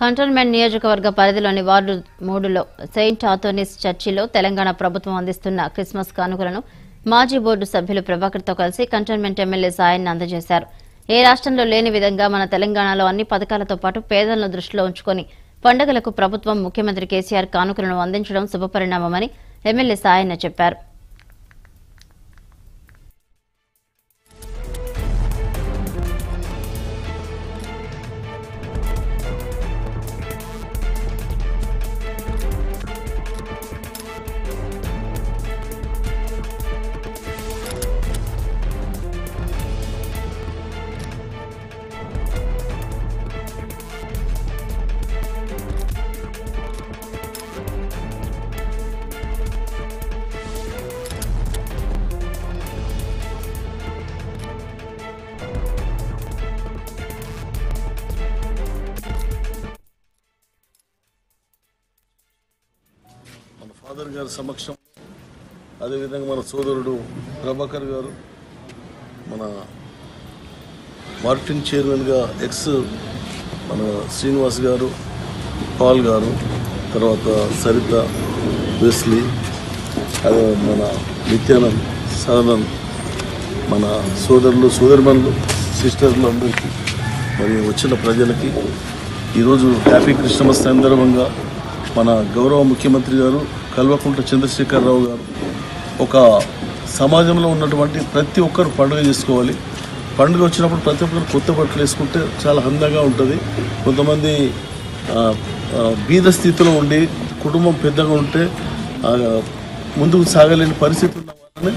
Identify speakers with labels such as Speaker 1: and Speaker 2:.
Speaker 1: Cantonment నియోజకవర్గ పరిధిలోని ward మూడులో సెయింట్ ఆథోనిస్ చర్చిలో తెలంగాణ ప్రభుత్వం అందిస్తున్న క్రిస్మస్ కానుకలను మాజీ బోర్డు సభ్యులు ప్రభాకర్తో కలిసి కంటోన్మెంట్ ఎమ్మెల్యే సాయాన్ని అందజేశారు. ఏ రాష్ట్రంలో లేని విధంగా మన తెలంగాణలో అన్ని పథకాలతో పాటు పేదలను దృష్టిలో ఉంచుకొని పండుగలకు ప్రభుత్వం ముఖ్యమంత్రి కేసీఆర్ కానుకలను అందించడం శుభపరిణామమని ఎమ్మెల్యే సాయన్న చెప్పారు.
Speaker 2: ఫాదర్ గారి సమక్షం అదేవిధంగా మన సోదరుడు ప్రభాకర్ గారు మన మార్కెటింగ్ చైర్మన్గా ఎక్స్ మన శ్రీనివాస్ గారు పాల్ గారు తర్వాత సరిత వెస్లీ అదే మన నిత్యానంద్ సదానంద్ మన సోదరులు సోదరిమణులు సిస్టర్లు అందరికీ మరి వచ్చిన ప్రజలకి ఈరోజు హ్యాపీ క్రిస్టమస్ సందర్భంగా మన గౌరవ ముఖ్యమంత్రి గారు కల్వకుంట్ల చంద్రశేఖరరావు గారు ఒక సమాజంలో ఉన్నటువంటి ప్రతి ఒక్కరు పండుగ చేసుకోవాలి. పండుగ వచ్చినప్పుడు ప్రతి ఒక్కరు కొత్త బట్టలు వేసుకుంటే చాలా అందంగా ఉంటుంది. కొంతమంది బీద స్థితిలో ఉండి కుటుంబం పెద్దగా ఉంటే ముందుకు సాగలేని పరిస్థితి ఉన్న వాళ్ళని